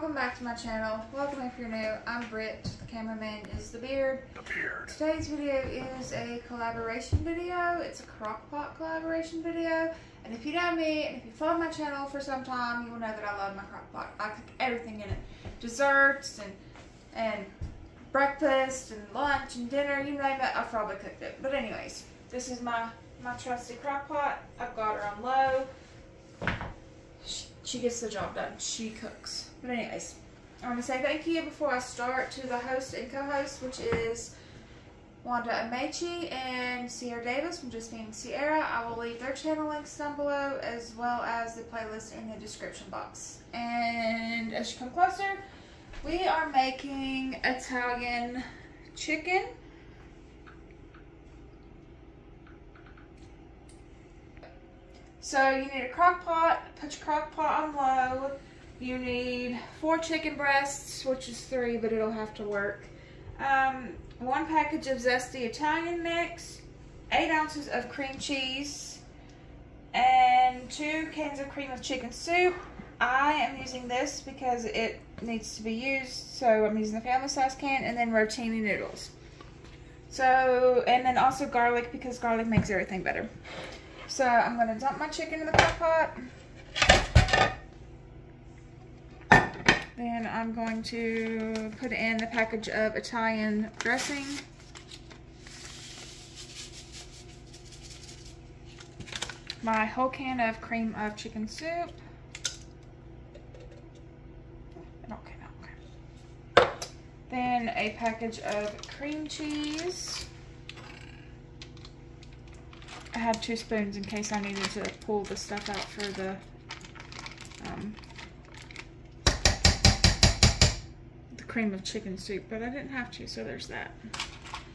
welcome back to my channel. Welcome if you're new. I'm Britt. The cameraman is the beard. The beard. Today's video is a collaboration video. It's a crockpot collaboration video. And if you know me and if you follow my channel for some time, you will know that I love my crockpot. I cook everything in it. Desserts and and breakfast and lunch and dinner, you name it, I've probably cooked it. But anyways, this is my, my trusty crockpot. I've got her on low. She, gets the job done. She cooks. But anyways, I want to say thank you before I start to the host and co-host, which is Wanda Amaechi and C'Aira Davis from Just Being Sierra. I will leave their channel links down below as well as the playlist in the description box. And as you come closer, we are making Italian chicken. So you need a crock pot, put your crock pot on low. You need four chicken breasts, which is three, but it'll have to work. Um, one package of zesty Italian mix, eight ounces of cream cheese, and two cans of cream of chicken soup. I am using this because it needs to be used, so I'm using the family size can, and then rotini noodles. So, and then also garlic because garlic makes everything better. So I'm going to dump my chicken in the crock pot. Then I'm going to put in the package of Italian dressing. My whole can of cream of chicken soup. Then a package of cream cheese. I had two spoons in case I needed to pull the stuff out for the um, the cream of chicken soup, but I didn't have to, so there's that.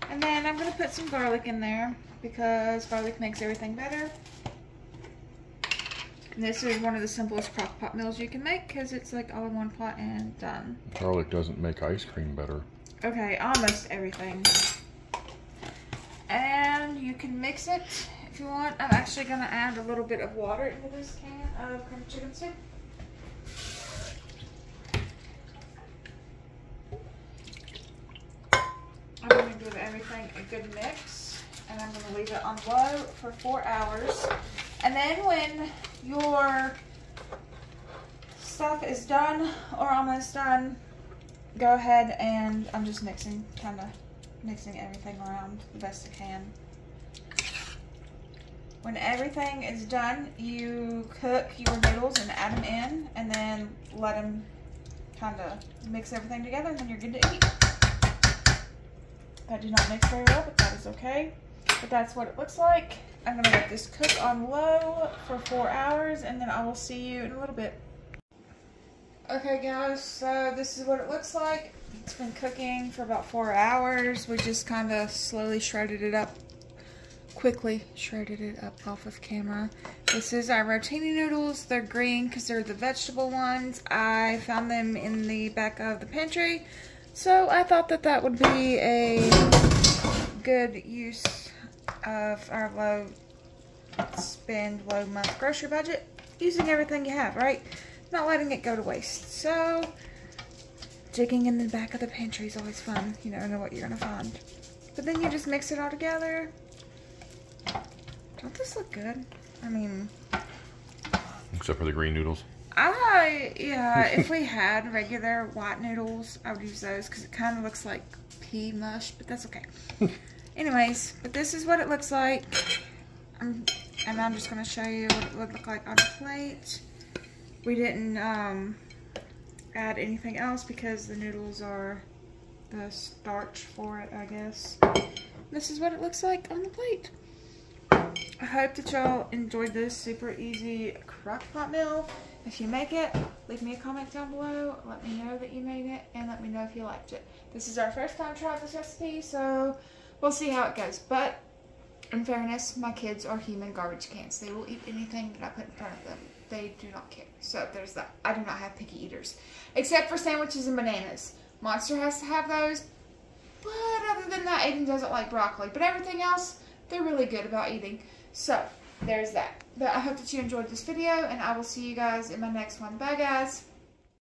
And then I'm going to put some garlic in there because garlic makes everything better. And this is one of the simplest crock pot meals you can make because it's like all in one pot and done. Garlic doesn't make ice cream better. Okay, almost everything. And you can mix it if you want. I'm actually going to add a little bit of water into this can of cream chicken soup. I'm going to give everything a good mix. And I'm going to leave it on low for four hours. And then when your stuff is done or almost done, go ahead and I'm just mixing, kind of mixing everything around the best I can. When everything is done, you cook your noodles and add them in and then let them kind of mix everything together and then you're good to eat. That did not mix very well, but that is okay. But that's what it looks like. I'm to let this cook on low for four hours and then I will see you in a little bit. Okay guys, so this is what it looks like. It's been cooking for about four hours. We just kind of slowly shredded it up, quickly shredded it up off of camera. This is our rotini noodles. They're green because they're the vegetable ones. I found them in the back of the pantry. So I thought that that would be a good use of our low spend, low month grocery budget. Using everything you have, right? Not letting it go to waste. So, digging in the back of the pantry is always fun. You never know what you're going to find. But then you just mix it all together. Don't this look good? I mean... Except for the green noodles. I, yeah, if we had regular white noodles, I would use those because it kind of looks like pea mush, but that's okay. Anyways, but this is what it looks like. I'm, and I'm just going to show you what it would look like on a plate. We didn't um, add anything else because the noodles are the starch for it, I guess. This is what it looks like on the plate. I hope that y'all enjoyed this super easy crock pot meal. If you make it, leave me a comment down below. Let me know that you made it and let me know if you liked it. This is our first time trying this recipe, so we'll see how it goes. But in fairness, my kids are human garbage cans. They will eat anything that I put in front of them. They do not care. So there's that. I do not have picky eaters. Except for sandwiches and bananas. Monster has to have those. But other than that, Aiden doesn't like broccoli. But everything else, they're really good about eating. So, there's that. But I hope that you enjoyed this video, and I will see you guys in my next one. Bye, guys.